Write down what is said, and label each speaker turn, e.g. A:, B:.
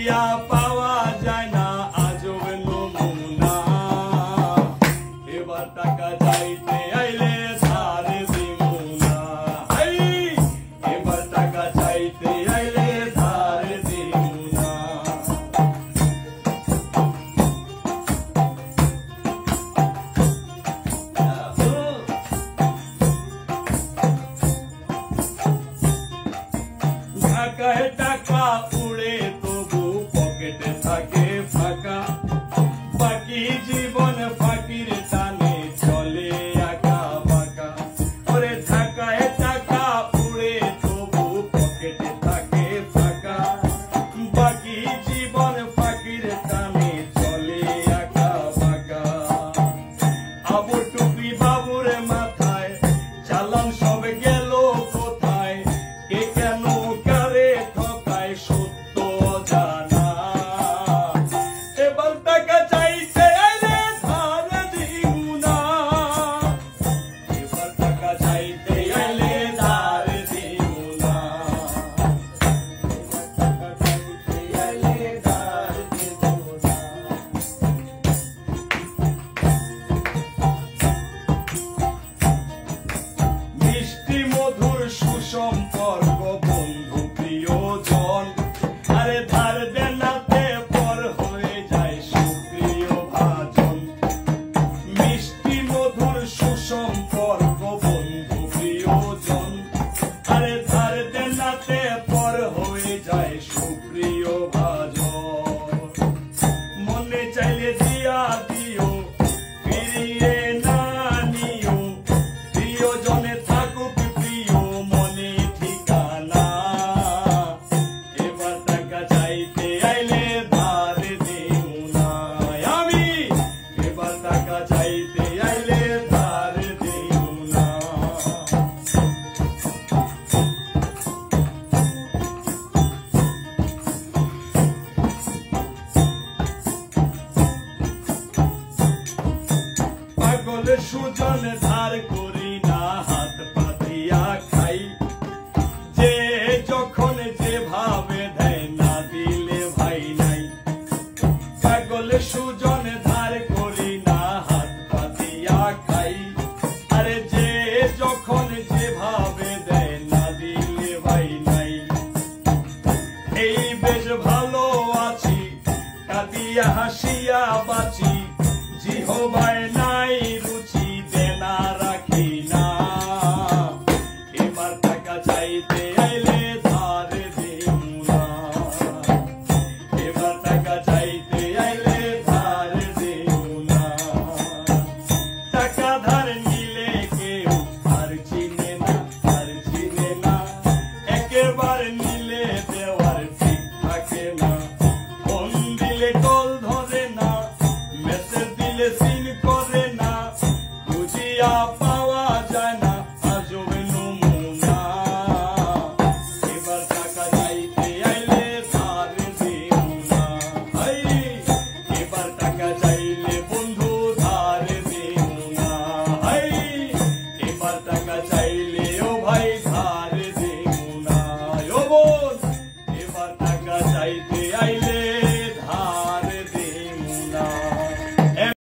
A: Maria. Pa জীবন ফাঁকির yeah. সুজল সুজল ধার না, হাত পাতিয়া খাই। যে যখন দেয় না দিলে ভাই না যে যখন দেয় না দিলে নাই।